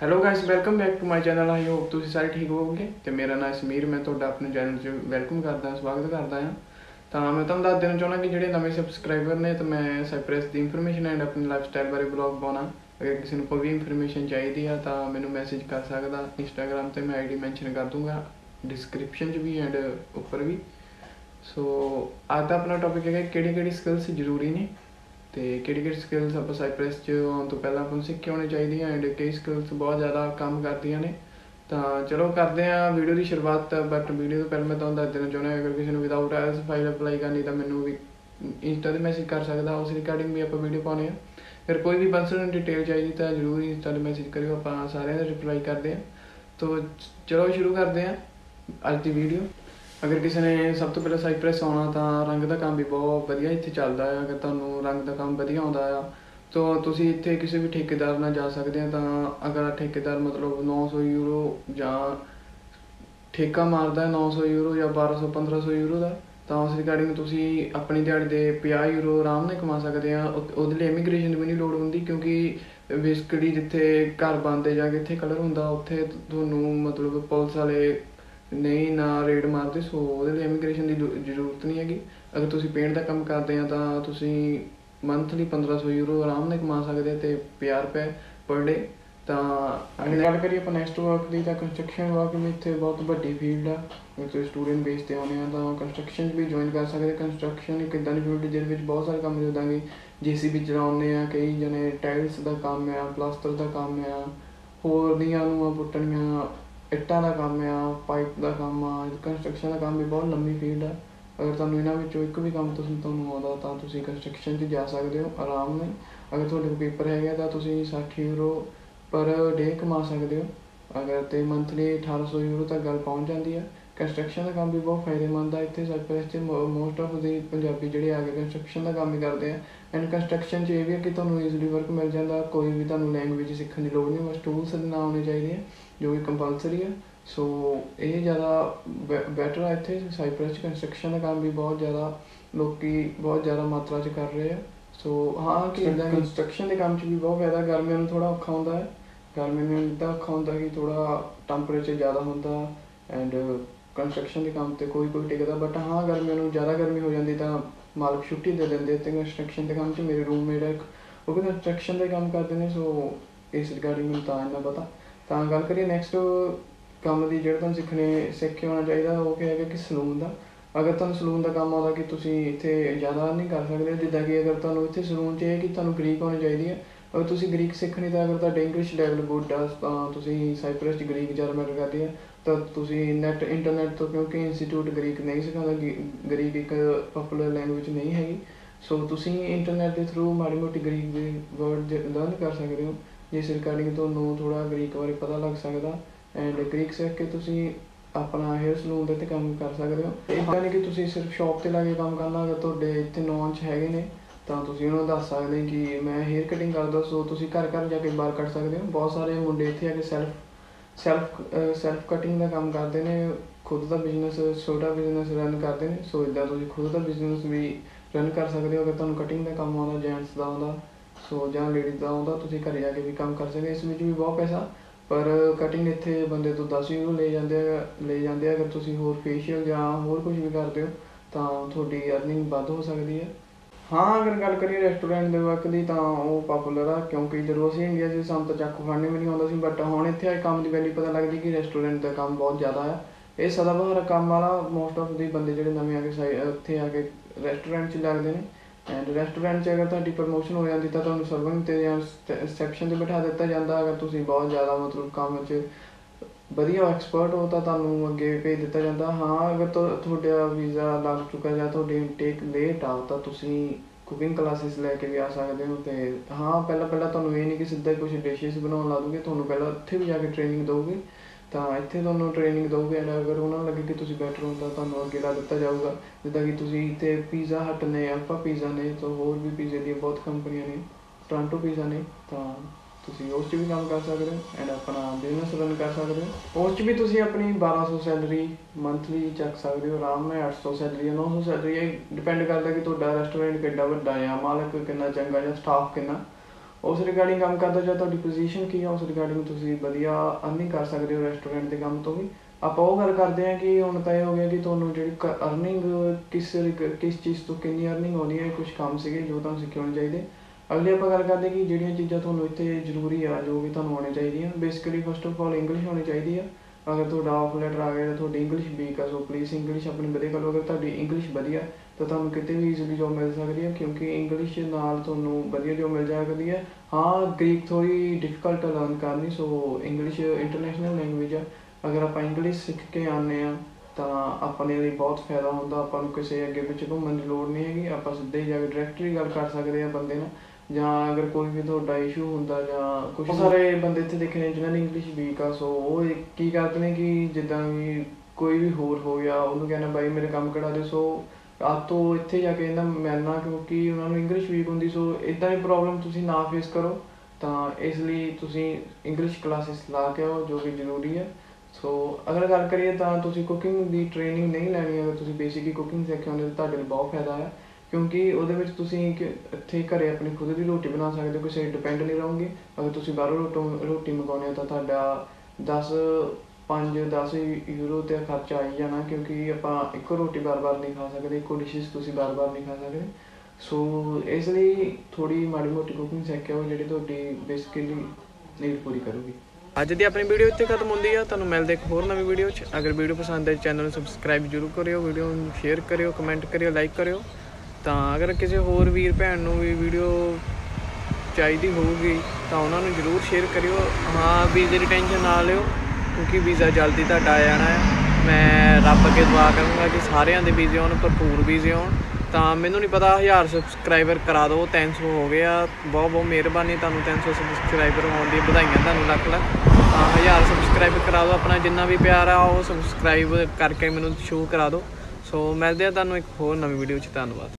Hello guys welcome back to my channel I hope ਤੁਸੀਂ ਸਾਰੇ ਠੀਕ ਹੋਵੋਗੇ ਤੇ ਮੇਰਾ ਨਾਮ ਸਮੀਰ ਮੈਂ ਤੁਹਾਡਾ ਆਪਣੇ ਚੈਨਲ 'ਚ ਵੈਲਕਮ ਕਰਦਾ ਸਵਾਗਤ ਕਰਦਾ ਹਾਂ ਤਾਂ ਮੈਂ ਤੁਹਾਨੂੰ ਦੱਸ ਦੇਣਾ ਚਾਹੁੰਦਾ ਕਿ ਜਿਹੜੇ ਨਵੇਂ ਸਬਸਕ੍ਰਾਈਬਰ ਨੇ, ਤਾਂ ਮੈਂ ਸਾਈਪ੍ਰੈਸ ਦੀ ਇਨਫੋਰਮੇਸ਼ਨ ਐਂਡ ਆਪਣੀ ਲਾਈਫ ਸਟਾਈਲ ਬਾਰੇ ਬਲੌਗ ਪਾਉਣਾ। ਅਗਰ ਕਿਸੇ ਨੂੰ ਕੋਈ ਵੀ ਇਨਫੋਰਮੇਸ਼ਨ ਚਾਹੀਦੀ ਆ, ਤਾਂ ਮੈਨੂੰ ਮੈਸੇਜ ਕਰ ਸਕਦਾ। ਇੰਸਟਾਗ੍ਰam ਤੇ ਮੈਂ ਆਈਡੀ ਮੈਂਸ਼ਨ ਕਰ ਦੂੰਗਾ। ਡਿਸਕ੍ਰਿਪਸ਼ਨ 'ਚ ਵੀ ਐਂਡ ਉੱਪਰ ਵੀ। ਸੋ ਅੱਜ ਦਾ ਆਪਣਾ ਟੌਪਿਕ ਹੈਗਾ ਕਿਹੜੀ ਕਿਹੜੀ ਸਕਿੱਲਸ ਜ਼ਰੂਰੀ ਨੇ? ਤੇ ਕਿਹੜੀ ਕਿਹੜੀ ਸਕਿੱਲਸ ਆਪਾਂ ਸਾਈਪ੍ਰੈਸ 'ਚ ਆਉਣ ਤੋਂ ਪਹਿਲਾਂ ਆਪਾਂ ਨੂੰ ਸਿੱਖ ਕੇ ਆਉਣੀ ਚਾਹੀਦੀਆਂ ਐਂਡ ਕਈ ਸਕਿੱਲਸ ਬਹੁਤ ਜ਼ਿਆਦਾ ਕੰਮ ਕਰਦੀਆਂ ਨੇ? ਤਾਂ ਚਲੋ ਕਰਦੇ ਆ ਵੀਡੀਓ ਦੀ ਸ਼ੁਰੂਆਤ ਬਟ ਵੀਡੀਓ ਤੋਂ ਪਹਿਲਾਂ ਮੈਂ ਤੁਹਾਨੂੰ ਦੱਸ ਦੇਣਾ ਚਾਹੁੰਦਾ ਅਗਰ ਕਿਸੇ ਨੂੰ ਵਿਦਆਊਟ ਐਸ ਫਾਈਲ ਅਪਲਾਈ ਕਰਨੀ, ਤਾਂ ਮੈਨੂੰ ਵੀ ਇੰਸਟਾ ਤੇ ਮੈਸੇਜ ਕਰ ਸਕਦਾ, ਉਸ ਰਿਕਾਰਡਿੰਗ ਵੀ ਆਪਾਂ ਵੀਡੀਓ ਪਾਉਣੇ ਆ ਫਿਰ ਕੋਈ ਵੀ ਪਰਸਨਲ ਡਿਟੇਲ ਚਾਹੀਦੀ, ਤਾਂ ਜ਼ਰੂਰ ਇੰਸਟਾ ਤੇ ਮੈਸੇਜ ਕਰਿਓ, ਆਪਾਂ ਸਾਰਿਆਂ ਦਾ ਰਿਪਲਾਈ ਕਰਦੇ ਆ ਤੋ ਚਲੋ ਸ਼ੁਰੂ ਕਰਦੇ ਆ ਅੱਜ ਦੀ ਵੀਡੀਓ ਅਗਰ ਕਿਸੇ ਨੇ ਸਭ ਤੋਂ ਪਹਿਲਾਂ ਸਾਈਪ੍ਰੈਸ ਆਉਣਾ, ਤਾਂ ਰੰਗ ਦਾ ਕੰਮ ਵੀ ਬਹੁਤ ਵਧੀਆ ਇੱਥੇ ਚੱਲਦਾ ਹੈ ਅਗਰ ਤੁਹਾਨੂੰ ਰੰਗ ਦਾ ਕੰਮ ਵਧੀਆ ਆਉਂਦਾ ਆ ਤਾਂ ਤੁਸੀਂ ਇੱਥੇ ਕਿਸੇ ਵੀ ਠੇਕੇਦਾਰ ਨਾਲ ਜਾ ਸਕਦੇ ਆ ਤਾਂ ਅਗਰ ਠੇਕੇਦਾਰ ਮਤਲਬ 900 ਯੂਰੋ ਜਾਂ ਠੇਕਾ ਮਾਰਦਾ ਹੈ 900 ਯੂਰੋ ਜਾਂ 1200 1500 ਯੂਰੋ ਦਾ, ਤਾਂ ਉਸ ਰਿਗਾਰਡਿੰਗ ਤੁਸੀਂ ਆਪਣੀ ਦਿਹਾੜੀ ਦੇ 50 ਯੂਰੋ ਆਰਾਮ ਨਾਲ ਕਮਾ ਸਕਦੇ ਆ। ਉਹਦੇ ਲਈ ਇਮੀਗ੍ਰੇਸ਼ਨ ਦੀ ਵੀ ਨਹੀਂ ਲੋੜ ਹੁੰਦੀ ਕਿਉਂਕਿ ਬੇਸਿਕਲੀ ਜਿੱਥੇ ਘਰ ਬਣਦੇ ਜਾਂ ਕਿੱਥੇ ਕਲਰ ਹੁੰਦਾ, ਉੱਥੇ ਤੁਹਾਨੂੰ ਮਤਲਬ ਪੁਲਿਸ ਵਾਲੇ ਨਹੀਂ ਨਾ ਰੇਡ ਮਾਰਦੇ, ਸੋ ਉਹਦੇ ਲਈ ਇਮੀਗ੍ਰੇਸ਼ਨ ਦੀ ਜ਼ਰੂਰਤ ਨਹੀਂ ਹੈਗੀ। ਅਗਰ ਤੁਸੀਂ ਪੇਂਟ ਦਾ ਕੰਮ ਕਰਦੇ ਆ ਤਾਂ ਤੁਸੀਂ ਮੰਥਲੀ 1500 ਯੂਰੋ ਆਰਾਮ ਨਾਲ ਕਮਾ ਸਕਦੇ ਤੇ 50 ਰੁਪਏ ਪਰ ਡੇ ਤਾਂ ਅਗਰ ਗੱਲ ਕਰੀਏ ਆਪਾਂ ਨੈਕਸਟ ਵਰਕ ਦੀ ਤਾਂ ਕੰਸਟਰਕਸ਼ਨ ਵਰਕ ਵੀ ਇੱਥੇ ਬਹੁਤ ਵੱਡੀ ਫੀਲਡ ਆ। ਤੁਸੀਂ ਸਟੂਡੈਂਟ ਬੇਸ ਤੇ ਆਉਂਦੇ ਆ ਤਾਂ ਕੰਸਟਰਕਸ਼ਨ ਵੀ ਜੁਆਇਨ ਕਰ ਸਕਦੇ ਕੰਸਟਰਕਸ਼ਨ ਇੱਕ ਇਦਾਂ ਦੀ ਫੀਲਡ ਜਿਹਦੇ ਵਿੱਚ ਬਹੁਤ ਸਾਰੇ ਕੰਮ ਜਿੱਦਾਂ ਕਿ ਜੀਸੀਬੀ ਚਲਾਉਂਦੇ ਆ ਕਈ ਜਣੇ ਟਾਈਲਸ ਦਾ ਕੰਮ ਆ ਪਲਾਸਟਰ ਦਾ ਕੰਮ ਆ ਹੋਰ ਦੀਆਂ ਨੂੰ ਪੁੱਟਣੀਆਂ ਇੱਟਾਂ ਦਾ ਕੰਮ ਆ ਪਾਈਪ ਦਾ ਕੰਮ ਆ ਕੰਸਟਰਕਸ਼ਨ ਦਾ ਕੰਮ ਵੀ ਬਹੁਤ ਲੰਮੀ ਫੀਲਡ ਆ। ਅਗਰ ਤੁਹਾਨੂੰ ਇਹਨਾਂ ਵਿੱਚੋਂ ਇੱਕ ਵੀ ਕੰਮ ਤੁਸੀਂ ਤੁਹਾਨੂੰ ਆਉਂਦਾ ਤਾਂ ਤੁਸੀਂ ਕੰਸਟਰਕਸ਼ਨ 'ਚ ਜਾ ਸਕਦੇ ਹੋ ਆਰਾਮ ਨਾਲ। ਅਗਰ ਤੁਹਾਡੇ ਕੋਲ ਪੇਪਰ ਹੈਗਾ ਤਾਂ ਤੁਸੀਂ 60 ਯੂਰੋ ਪਰ ਡੇ ਕਮਾ ਸਕਦੇ ਹੋ। ਅਗਰ ਤੇ ਮੰਥਲੀ 1800 ਯੂਰੋ ਤੱਕ ਗੱਲ ਪਹੁੰਚ ਜਾਂਦੀ ਹੈ ਕੰਸਟਰਕਸ਼ਨ ਦਾ ਕੰਮ ਵੀ ਬਹੁਤ ਫਾਇਦੇਮੰਦ ਆ ਇੱਥੇ ਸਾਈਪ੍ਰੈਸ 'ਚ ਮੋਸਟ ਆਫ ਦੀ ਪੰਜਾਬੀ ਜਿਹੜੇ ਆ ਗਏ ਕੰਸਟਰਕਸ਼ਨ ਦਾ ਕੰਮ ਹੀ ਕਰਦੇ ਆ। ਐਂਡ ਕੰਸਟਰਕਸ਼ਨ 'ਚ ਇਹ ਵੀ ਆ ਕਿ ਤੁਹਾਨੂੰ ਈਜ਼ੀਲੀ ਵਰਕ ਮਿਲ ਜਾਂਦਾ ਕੋਈ ਵੀ ਤੁਹਾਨੂੰ ਲੈਂਗੁਏਜ ਸਿੱਖਣ ਦੀ ਲੋੜ ਨਹੀਂ ਬਸ ਟੂਲਸ ਦੇ ਨਾਲ ਆਉਣੇ ਚਾਹੀਦੇ ਆ ਜੋ ਕਿ ਕੰਪਲਸਰੀ ਆ। ਸੋ ਇਹ ਜ਼ਿਆਦਾ ਬੈਟਰ ਆ ਇੱਥੇ ਸਾਈਪ੍ਰੈਸ 'ਚ ਕੰਸਟਰਕਸ਼ਨ ਦਾ ਕੰਮ ਵੀ ਬਹੁਤ ਜ਼ਿਆਦਾ ਲੋਕੀ ਬਹੁਤ ਜ਼ਿਆਦਾ ਮਾਤਰਾ 'ਚ ਕਰ ਰਹੇ ਆ। ਸੋ ਹਾਂ ਕਿ ਇਦਾਂ ਕੰਸਟਰਕਸ਼ਨ ਦੇ ਕੰਮ 'ਚ ਵੀ ਬਹੁਤ ਫਾਇਦਾ ਗਰਮੀਆਂ ਨੂੰ ਥੋੜਾ ਔਖਾ ਹੁੰਦਾ ਹੈ। ਗਰਮੀਆਂ ਨੂੰ ਇਦਾਂ ਔਖਾ ਹੁੰਦਾ ਕਿ ਥੋੜਾ ਟੈਂਪਰੇਚਰ ਜ਼ਿਆਦਾ ਹੁੰਦਾ ਐਂਡ ਕੰਸਟਰਕਸ਼ਨ ਦੇ ਕੰਮ ਤੇ ਕੋਈ ਕੋਈ ਟਿਕਦਾ ਬਟ ਹਾਂ ਅਗਰ ਮੈਨੂੰ ਜ਼ਿਆਦਾ ਗਰਮੀ ਹੋ ਜਾਂਦੀ ਤਾਂ ਮਾਲਕ ਛੁੱਟੀ ਦੇ ਦਿੰਦੇ, ਤੇ ਕੰਸਟਰਕਸ਼ਨ ਦੇ ਕੰਮ 'ਚ ਮੇਰੇ ਰੂਮਮੇਟ ਇੱਕ, ਉਹ ਵੀ ਕੰਸਟਰਕਸ਼ਨ ਦਾ ਕੰਮ ਕਰਦੇ ਨੇ ਸੋ ਇਸ ਰਿਗਾਰਡਿੰਗ ਮੈਨੂੰ ਤਾਂ ਇੰਨਾ ਪਤਾ। ਤਾਂ ਗੱਲ ਕਰੀਏ ਨੈਕਸਟ ਕੰਮ ਦੀ, ਜਿਹੜਾ ਤੁਹਾਨੂੰ ਸਿੱਖਣੇ, ਸਿੱਖ ਕੇ ਆਉਣਾ ਚਾਹੀਦਾ, ਉਹ ਕੀ ਹੈਗਾ ਕਿ ਸਲੂਨ ਦਾ। ਅਗਰ ਤੁਹਾਨੂੰ ਸਲੂਨ ਦਾ ਕੰਮ ਆਉਂਦਾ ਕਿ ਤੁਸੀਂ ਇੱਥੇ ਜ਼ਿਆਦਾ ਨਹੀਂ ਕਰ ਸਕਦੇ, ਜਿੱਦਾਂ ਕਿ ਅਗਰ ਤੁਹਾਨੂੰ ਇੱਥੇ ਸਲੂਨ 'ਚ ਇਹ ਕਿ ਤੁਹਾਨੂੰ ਗ੍ਰੀਕ ਆਉਣੀ ਚਾਹੀਦੀ ਹੈ, ਅਗਰ ਤੁਸੀਂ ਗ੍ਰੀਕ ਸਿੱਖਣੀ ਤਾਂ ਅਗਰ ਤੁਹਾਡਾ ਇੰਗਲਿਸ਼ ਲੈਵਲ ਗੁੱਡ ਆ ਤਾਂ ਤੁਸੀਂ ਸਾਈਪ੍ਰਸ 'ਚ ਗ੍ਰੀਕ ਜ਼ਿਆਦਾ ਮੈਟਰ ਕਰਦੀ ਹੈ ਤਾਂ ਤੁਸੀਂ ਨੈਟ ਇੰਟਰਨੈਟ ਤੋਂ ਕਿਉਂਕਿ ਇੰਸਟੀਚਿਊਟ ਗ੍ਰੀਕ ਨਹੀਂ ਸਿਖਾਉਂਦਾ, ਗੀ, ਗ੍ਰੀਕ ਇੱਕ ਪਪੂਲਰ ਲੈਂਗੁਏਜ ਨਹੀਂ ਹੈਗੀ। ਸੋ ਤੁਸੀਂ ਇੰਟਰਨੈਟ ਦੇ ਥਰੂ ਮਾੜੀ ਮੋਟੀ ਗ੍ਰੀਕ ਦੇ ਵਰਡ ਲਰਨ ਕਰ ਸਕਦੇ ਹੋ। ਜਿਸ ਰਿਕਾਰਡਿੰਗ ਤੁਹਾਨੂੰ ਥੋੜਾ ਗ੍ਰੀਕ ਬਾਰੇ ਪਤਾ ਲੱਗ ਸਕਦਾ। ਐਂਡ ਗ੍ਰੀਕ ਸਿੱਖ ਕੇ ਤੁਸੀਂ ਆਪਣਾ ਹੇਅਰ ਸਲੂਨ ਦੇ ਤੇ ਕੰਮ ਕਰ ਸਕਦੇ ਹੋ। ਇਦਾਂ ਨਹੀਂ ਕਿ ਤੁਸੀਂ ਸਿਰਫ ਸ਼ਾਪ ਤੇ ਲਾ ਕੇ ਕੰਮ ਕਰਨਾ ਅਗਰ ਤੁਹਾਡੇ ਇੱਥੇ ਨੌਨ ਚ ਹੈਗੇ ਨੇ। ਤਾਂ ਤੁਸੀਂ ਉਹਨਾਂ ਨੂੰ ਦੱਸ ਸਕਦੇ ਕਿ ਮੈਂ ਹੇਅਰ ਕਟਿੰਗ ਕਰਦਾ ਸੋ ਤੁਸੀਂ ਘਰ ਘਰ ਜਾ ਕੇ ਬਾਲ ਕੱਟ ਸਕਦੇ ਹੋ। ਬਹੁਤ ਸਾਰੇ ਮੁੰਡੇ ਇੱਥੇ ਆ ਕੇ ਸੈਲਫ ਸੈਲਫ ਸੈਲਫ ਕਟਿੰਗ ਦਾ ਕੰਮ ਕਰਦੇ ਨੇ, ਖੁਦ ਦਾ ਬਿਜ਼ਨਸ ਛੋਟਾ ਬਿਜ਼ਨਸ ਰਨ ਕਰਦੇ ਨੇ, ਸੋ ਇਦਾਂ ਤੁਸੀਂ ਖੁਦ ਦਾ ਬਿਜ਼ਨਸ ਵੀ ਰਨ ਕਰ ਸਕਦੇ ਹੋ, ਅਗਰ ਤੁਹਾਨੂੰ ਕਟਿੰਗ ਦਾ ਕੰਮ ਆਉਂਦਾ ਜੈਂਟਸ ਦਾ ਆਉਂਦਾ, ਸੋ ਜਾਂ ਲੇਡੀਜ਼ ਦਾ ਆਉਂਦਾ, ਤੁਸੀਂ ਘਰੇ ਜਾ ਕੇ ਵੀ ਕੰਮ ਕਰ ਸਕਦੇ ਇਸ ਵਿੱਚ ਵੀ ਬਹੁਤ ਪੈਸਾ, ਪਰ ਕਟਿੰਗ ਇੱਥੇ ਬੰਦੇ ਤੋਂ 10 ਯੂਰੋ ਲੈ ਜਾਂਦੇ ਆ, ਲੈ ਜਾਂਦੇ ਆ, ਅਗਰ ਤੁਸੀਂ ਹੋਰ ਫੇਸ਼ੀਅਲ ਜਾਂ ਹੋਰ ਕੁਝ ਵੀ ਕਰਦੇ ਹੋ, ਤਾਂ ਤੁਹਾਡੀ ਅਰਨਿੰਗ ਵੱਧ ਹੋ ਸਕਦੀ ਹੈ। ਹਾਂ, ਅਗਰ ਗੱਲ ਕਰੀਏ ਰੈਸਟੋਰੈਂਟ ਦੇ ਵਰਕ ਦੀ ਤਾਂ ਉਹ ਪਪੂਲਰ ਆ, ਕਿਉਂਕਿ ਜਦੋਂ ਅਸੀਂ ਇੰਡੀਆ 'ਚ ਸਾਨੂੰ ਤਾਂ ਚਾਕੂ ਫੜਨੇ ਵੀ ਨਹੀਂ ਆਉਂਦਾ ਸੀ ਬਟ ਹੁਣ ਇੱਥੇ ਆਏ ਕੰਮ ਦੀ ਵੈਲਿਊ ਪਤਾ ਲੱਗਦੀ ਕਿ ਰੈਸਟੋਰੈਂਟ ਦਾ ਕੰਮ ਬਹੁਤ ਜ਼ਿਆਦਾ ਆ। ਇਹ ਸਦਾ ਸਦਾਬਹਾਰ ਕੰਮ ਵਾਲਾ ਮੋਸਟ ਆਫ ਦੀ ਬੰਦੇ ਜਿਹੜੇ ਨਵੇਂ ਆ ਕੇ ਇੱਥੇ ਆ ਕੇ ਰੈਸਟੋਰੈਂਟ 'ਚ ਲੱਗਦੇ ਨੇ। ਐਂਡ ਰੈਸਟੋਰੈਂਟ 'ਚ ਅਗਰ ਤੁਹਾਡੀ ਪ੍ਰਮੋਸ਼ਨ ਹੋ ਜਾਂਦੀ ਤਾਂ ਤੁਹਾਨੂੰ ਸਰਵਿੰਗ ਤੇ ਜਾਂ ਰਿਸੈਪਸ਼ਨ ਤੇ ਬਿਠਾ ਦਿੱਤਾ ਜਾਂਦਾ, ਅਗਰ ਤੁਸੀਂ ਬਹੁਤ ਜ਼ਿਆਦਾ ਮਤਲਬ ਕੰਮ 'ਚ ਵਧੀਆ ਐਕਸਪਰਟ ਹੋ ਤਾਂ ਤੁਹਾਨੂੰ ਅੱਗੇ ਭੇਜ ਦਿੱਤਾ ਜਾਂਦਾ। ਹਾਂ, ਅਗਰ ਤੁਹਾਡਾ ਵੀਜ਼ਾ ਲੱਗ ਚੁੱਕਾ ਜਾਂ ਤੁਹਾਡੀ ਇਨਟੇਕ ਲੇਟ ਆ, ਤਾਂ ਤੁਸੀਂ ਕੁਕਿੰਗ ਕਲਾਸਿਸ ਲੈ ਕੇ ਵੀ ਆ ਸਕਦੇ ਹੋ ਤੇ ਹਾਂ, ਪਹਿਲਾਂ ਪਹਿਲਾਂ ਤੁਹਾਨੂੰ ਇਹ ਨਹੀਂ ਕਿ ਸਿੱਧਾ ਕੁਝ ਡਿਸ਼ਸ ਬਣਾਉਣ ਲਾ ਦੂਗੇ, ਤੁਹਾਨੂੰ ਪਹਿਲਾਂ ਉੱਥੇ ਵੀ ਜਾ ਕੇ ਟ੍ਰੇਨਿੰਗ ਦਊਗੇ। ਤਾਂ ਇੱਥੇ ਤੁਹਾਨੂੰ ਟ੍ਰੇਨਿੰਗ ਦਊਗੇ ਐਂਡ ਅਗਰ ਉਹਨਾਂ ਨੂੰ ਲੱਗੇ ਕਿ ਤੁਸੀਂ ਬੈਟਰ ਹੋ ਤਾਂ ਤੁਹਾਨੂੰ ਅੱਗੇ ਲਾ ਦਿੱਤਾ ਜਾਊਗਾ। ਜਿੱਦਾਂ ਕਿ ਤੁਸੀਂ ਇੱਥੇ ਪੀਜ਼ਾ ਹਟ ਨੇ ਅਲਫਾ ਪੀਜ਼ਾ ਨੇ, ਤਾਂ ਹੋਰ ਵੀ ਪੀਜ਼ੇ ਦੀਆਂ ਬਹੁਤ ਕੰਪਨੀਆਂ ਨੇ ਟੋਰਾਂਟੋ ਪੀਜ਼ਾ ਨੇ, ਤਾਂ ਤੁਸੀਂ ਉਸ 'ਚ ਵੀ ਕੰਮ ਕਰ ਸਕਦੇ ਹੋ ਐਂਡ ਆਪਣਾ ਬਿਜ਼ਨਸ ਰਨ ਕਰ ਸਕਦੇ ਹੋ। ਉਸ 'ਚ ਵੀ ਤੁਸੀਂ ਆਪਣੀ 1200 ਸੈਲਰੀ ਮੰਥਲੀ ਚੱਕ ਸਕਦੇ ਹੋ, ਆਰਾਮ ਨਾਲ 800 ਸੈਲਰੀ ਜਾਂ 900 ਸੈਲਰੀ ਇਹ ਡਿਪੈਂਡ ਕਰਦਾ ਕਿ ਤੁਹਾਡਾ ਰੈਸਟੋਰੈਂਟ ਕਿੱਡਾ ਵੱਡਾ ਆ ਮਾਲਕ ਕਿੰਨਾ ਚੰਗਾ ਜਾਂ ਸਟਾਫ ਕਿੰਨਾ। ਉਸ ਰਿਗਾਰਡਿੰਗ ਕੰਮ ਕਰਦਾ ਜਾਂ ਤੁਹਾਡੀ ਪੋਜੀਸ਼ਨ ਕੀ ਆ, ਉਸ ਰਿਗਾਰਡਿੰਗ ਤੁਸੀਂ ਵਧੀਆ ਅਰਨਿੰਗ ਕਰ ਸਕਦੇ ਹੋ ਰੈਸਟੋਰੈਂਟ ਦੇ ਕੰਮ ਤੋਂ ਵੀ। ਆਪਾਂ ਉਹ ਗੱਲ ਕਰਦੇ ਹਾਂ ਕਿ ਹੁਣ ਤਾਂ ਇਹ ਹੋ ਗਿਆ ਕਿ ਤੁਹਾਨੂੰ ਜਿਹੜੀ ਅਰਨਿੰਗ ਕਿਸ ਰਿਗ- ਕਿਸ ਚੀਜ਼ ਤੋਂ ਕਿੰਨੀ ਅਰਨਿੰਗ ਆਉਂਦੀ ਹੈ ਕੁਝ ਕੰਮ ਸੀਗੇ ਜੋ ਤੁਹਾਨੂੰ ਸਿੱਖੇ ਹੋਣੇ ਚਾਹੀਦੇ। ਅਗਲੀ ਆਪਾਂ ਗੱਲ ਕਰਦੇ ਕਿ ਜਿਹੜੀਆਂ ਚੀਜ਼ਾਂ ਤੁਹਾਨੂੰ ਇੱਥੇ ਜ਼ਰੂਰੀ ਆ, ਜੋ ਵੀ ਤੁਹਾਨੂੰ ਆਉਣੀ ਚਾਹੀਦੀਆਂ basically first of all English ਹੋਣੀ ਚਾਹੀਦੀ ਆ। ਅਗਰ ਤੁਹਾਡਾ ਆਫ ਲੈਟਰ ਆ ਗਿਆ ਤਾਂ ਤੁਹਾਡੀ ਇੰਗਲਿਸ਼ ਵੀਕ ਆ ਸੋ ਪਲੀਜ਼ ਇੰਗਲਿਸ਼ ਆਪਣੀ ਵਧੀਆ ਕਰੋ। ਅਗਰ ਤੁਹਾਡੀ ਇੰਗਲਿਸ਼ ਵਧੀਆ, ਤਾਂ ਤੁਹਾਨੂੰ ਕਿਤੇ ਵੀ ਈਜ਼ੀਲੀ ਜੋਬ ਮਿਲ ਸਕਦੀ ਹੈ ਕਿਉਂਕਿ ਇੰਗਲਿਸ਼ ਨਾਲ ਤੁਹਾਨੂੰ ਵਧੀਆ ਜੋਬ ਮਿਲ ਸਕਦੀ ਹੈ ਹਾਂ ਗ੍ਰੀਕ ਥੋੜੀ ਡਿਫਿਕਲਟ ਲਰਨ ਕਰਨੀ ਸੋ ਇੰਗਲਿਸ਼ ਇੰਟਰਨੈਸ਼ਨਲ ਲੈਂਗੁਏਜ ਆ। ਅਗਰ ਆਪਾਂ ਇੰਗਲਿਸ਼ ਸਿੱਖ ਕੇ ਆਉਂਦੇ ਆ, ਤਾਂ ਆਪਣੇ ਲਈ ਬਹੁਤ ਫਾਇਦਾ ਹੁੰਦਾ। ਆਪਾਂ ਨੂੰ ਕਿਸੇ ਅੱਗੇ ਪਿੱਛੇ ਘੁੰਮਣ ਦੀ ਲੋੜ ਨਹੀਂ ਹੈਗੀ। ਆਪਾਂ ਸਿੱਧੇ ਹੀ ਜਾ ਕੇ ਡਾਇਰੈਕਟਲੀ ਗੱਲ ਕਰ ਸਕਦੇ ਆ ਬੰਦੇ ਨਾਲ। ਜਾਂ ਅਗਰ ਕੋਈ ਵੀ ਤੁਹਾਡਾ ਇਸ਼ੂ ਹੁੰਦਾ ਜਾਂ ਕੁਝ ਸਾਰੇ ਬੰਦੇ ਇੱਥੇ ਦੇਖੇ ਨੇ ਜਿਨ੍ਹਾਂ ਦੀ ਇੰਗਲਿਸ਼ ਵੀਕ ਆ ਸੋ ਉਹ ਇਹ ਕੀ ਕਰਦੇ ਨੇ ਕਿ ਜਿੱਦਾਂ ਵੀ ਕੋਈ ਵੀ ਹੋਰ ਹੋ ਗਿਆ ਉਹਨੂੰ ਕਹਿੰਦਾ ਬਾਈ ਮੇਰੇ ਕੰਮ ਕਰਾ ਦੇ ਸੋ ਆ ਤੋਂ ਇੱਥੇ ਜਾ ਕੇ ਇਹਨਾਂ ਮਿਲਣਾ ਕਿਉਂਕਿ ਉਹਨਾਂ ਨੂੰ ਇੰਗਲਿਸ਼ ਵੀਕ ਹੁੰਦੀ ਸੋ ਇਦਾਂ ਦੀ ਪ੍ਰੋਬਲਮ ਤੁਸੀਂ ਨਾ ਫੇਸ ਕਰੋ। ਤਾਂ ਇਸ ਲਈ ਤੁਸੀਂ ਇੰਗਲਿਸ਼ ਕਲਾਸਿਸ ਲਾ ਕੇ ਆਓ ਜੋ ਕਿ ਜ਼ਰੂਰੀ ਹੈ ਸੋ ਅਗਰ ਗੱਲ ਕਰੀਏ ਤਾਂ ਤੁਸੀਂ ਕੁਕਿੰਗ ਦੀ ਟ੍ਰੇਨਿੰਗ ਨਹੀਂ ਲੈਣੀ ਅਗਰ ਤੁਸੀਂ ਬੇਸਿਕ ਹੀ ਕੁਕਿੰਗ ਸਿੱਖੇ ਹੁੰਦੇ ਤਾਂ ਤੁਹਾਡੇ ਲਈ ਬਹੁਤ ਫਾਇਦਾ ਹੈ ਕਿਉਂਕਿ ਉਹਦੇ ਵਿੱਚ ਤੁਸੀਂ ਕਿ- ਇੱਥੇ ਘਰੇ ਆਪਣੀ ਖੁਦ ਦੀ ਰੋਟੀ ਬਣਾ ਸਕਦੇ ਹੋ, ਕਿਸੇ ਡਿਪੈਂਡ ਨਹੀਂ ਰਹੋਗੇ। ਅਗਰ ਤੁਸੀਂ ਬਾਹਰੋਂ ਰੋਟੋ- ਰੋਟੀ ਮੰਗਾਉਂਦੇ ਹੋ ਤਾਂ ਤੁਹਾਡਾ 10 5 10 ਯੂਰੋ ਤੇ ਖਰਚਾ ਆਈ ਜਾਣਾ, ਕਿਉਂਕਿ ਆਪਾਂ ਇੱਕੋ ਰੋਟੀ ਬਾਰ-ਬਾਰ ਨਹੀਂ ਖਾ ਸਕਦੇ, ਇੱਕੋ ਡਿਸ਼ਿਸ ਤੁਸੀਂ ਬਾਰ-ਬਾਰ ਨਹੀਂ ਖਾ ਸਕਦੇ। ਸੋ ਇਸ ਲਈ ਥੋੜੀ ਮਾੜੀ ਮੋਟੀ ਕੁਕਿੰਗ ਸਿੱਖ ਕੇ ਜਿਹੜੀ ਤੁਹਾਡੀ ਬੇਸਿਕਲੀ ਨੀਡ ਪੂਰੀ ਕਰੂਗੀ। ਅੱਜ ਦੀ ਆਪਣੀ ਵੀਡੀਓ ਇੱਥੇ ਖਤਮ ਹੁੰਦੀ ਆ। ਤੁਹਾਨੂੰ ਮਿਲਦੇ ਇੱਕ ਹੋਰ ਨਵੀਂ ਵੀਡੀਓ 'ਚ। ਅਗਰ ਵੀਡੀਓ ਪਸੰਦ ਆਈ, ਚੈਨਲ ਨੂੰ ਸਬਸਕ੍ਰਾਈਬ ਜਰੂਰ ਕਰਿਓ ਵੀਡੀਓ ਨੂੰ ਸ਼ੇਅਰ ਕਰਿਓ ਕਮੈਂਟ ਕਰਿਓ ਲਾਈਕ ਕਰਿਓ। ਤਾਂ ਅਗਰ ਕਿਸੇ ਹੋਰ ਵੀਰ ਭੈਣ ਨੂੰ ਵੀ ਵੀਡੀਓ ਚਾਹੀਦੀ ਹੋਊਗੀ, ਤਾਂ ਉਹਨਾਂ ਨੂੰ ਜਰੂਰ ਸ਼ੇਅਰ ਕਰਿਓ। ਹਾਂ ਵੀਜ਼ੇ ਦੀ ਟੈਨਸ਼ਨ ਨਾ ਲਿਓ, ਕਿਉਂਕਿ ਵੀਜ਼ਾ ਜਲਦੀ ਤੁਹਾਡਾ ਆ ਜਾਣਾ ਹੈ। ਮੈਂ ਰੱਬ ਅੱਗੇ ਦੁਆ ਕਰੂੰਗਾ ਕਿ ਸਾਰਿਆਂ ਦੇ ਵੀਜ਼ੇ ਆਉਣ ਭਰਪੂਰ ਵੀਜ਼ੇ ਆਉਣ ਤਾਂ ਮੈਨੂੰ ਨਹੀਂ ਪਤਾ 1000 ਸਬਸਕ੍ਰਾਈਬਰ ਕਰਾ ਦਿਓ 300 ਹੋ ਗਿਆ। ਬਹੁਤ ਬਹੁਤ ਮਿਹਰਬਾਨੀ ਤੁਹਾਨੂੰ 300 ਸਬਸਕ੍ਰਾਈਬਰ ਹੋਣ ਦੀ, ਵਧਾਈਆਂ ਤੁਹਾਨੂੰ ਲੱਖ ਲੱਖ। ਤਾਂ 1000 ਸਬਸਕ੍ਰਾਈਬ ਕਰਾ ਦਿਓ, ਆਪਣਾ ਜਿੰਨਾ ਵੀ ਪਿਆਰ ਆ, ਉਹ ਸਬਸਕ੍ਰਾਈਬ ਕਰਕੇ ਮੈਨੂੰ ਸ਼ੋਅ ਕਰਾ ਦਿਓ। ਸੋ ਮਿਲਦੇ ਆ ਤੁਹਾਨੂੰ ਇੱਕ ਹੋਰ ਨਵੀਂ ਵੀਡੀਓ 'ਚ। ਧੰਨਵਾਦ।